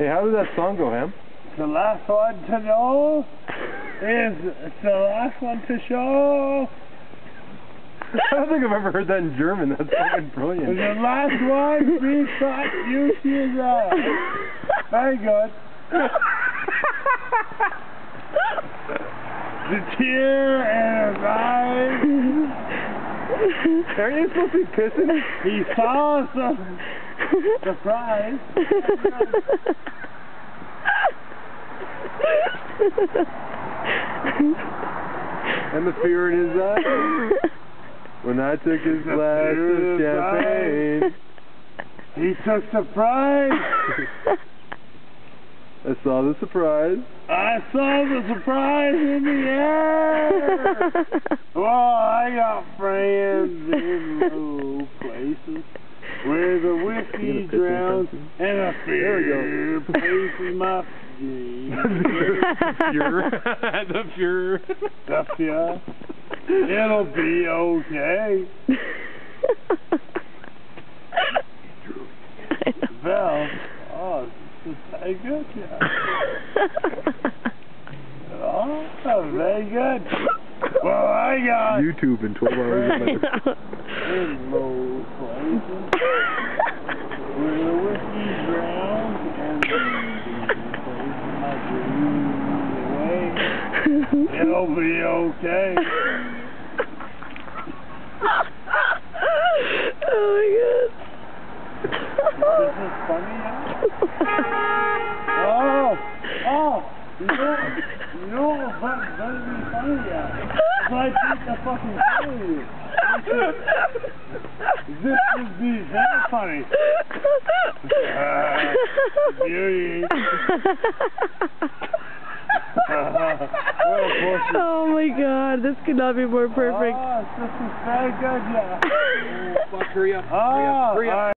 Hey, how did that song go, Ham? The last one to know is the last one to show. I don't think I've ever heard that in German. That's fucking brilliant. The last one, we thought you see that. Very good. The tear in his eyes. Aren't you supposed to be pissing? He saw surprise. and the fear in his eyes. When I took his glass of champagne. He took surprise. I saw the surprise. I saw the surprise in the air. Well, oh, I got friends in low places where the You're whiskey gonna piss in drowns and a There we fear go. places my feet. the fear. Stuff ya. It'll be okay. Val, oh, this is very good, yeah. Oh, very good. Well, I got YouTube in 12 hours later. in low places where the whiskey drowns and the places my dreams away. It'll be okay. oh my This is funny, yeah? Oh, oh, you know, you know what better be funny, yeah? If I think the fucking funny. This would be very funny. Uh, beauty. what a bullshit. oh my god, this could not be more perfect. Oh, this is very good, yeah. Fuck, hurry up. Oh, Hurry up. all right.